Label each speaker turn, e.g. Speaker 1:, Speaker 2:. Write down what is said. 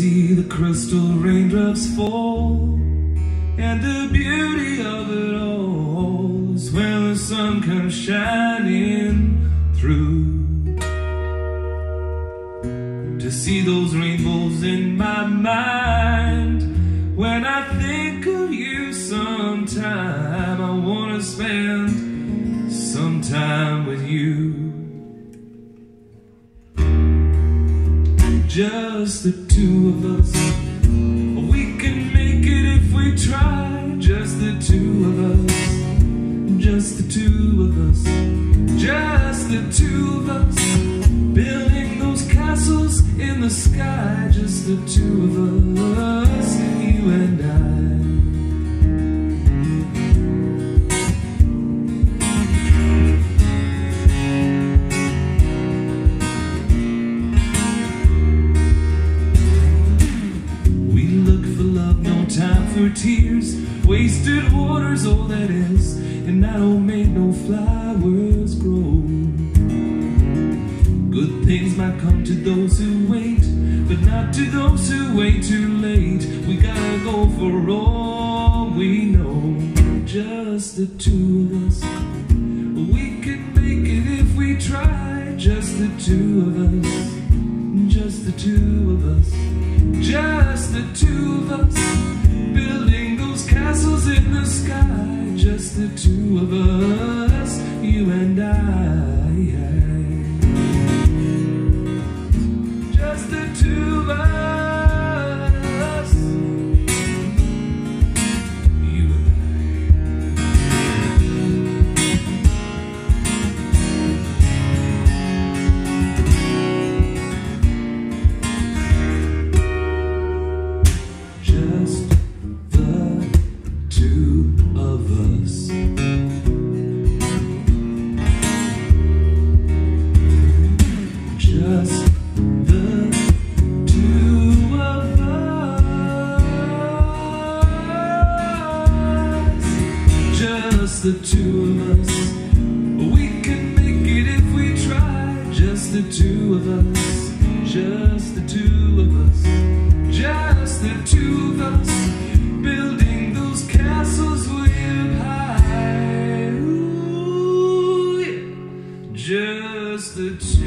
Speaker 1: see the crystal raindrops fall, and the beauty of it all is when the sun comes shining through. To see those rainbows in my mind when I think of you sometime, I wanna spend some time with you. Just the two of us. We can make it if we try. Just the two of us. Just the two of us. Just the two of us. Building those castles in the sky. Just the two of us. Tears. Wasted water's all that is, and I don't make no flowers grow. Good things might come to those who wait, but not to those who wait too late. We gotta go for all we know. Just the two of us. We can make it if we try. Just the two of us. Just the two of us. Just the two of us the Just the two of us. We can make it if we try. Just the two of us. Just the two of us. Just the two of us. Building those castles way up high. Ooh, yeah. Just the two.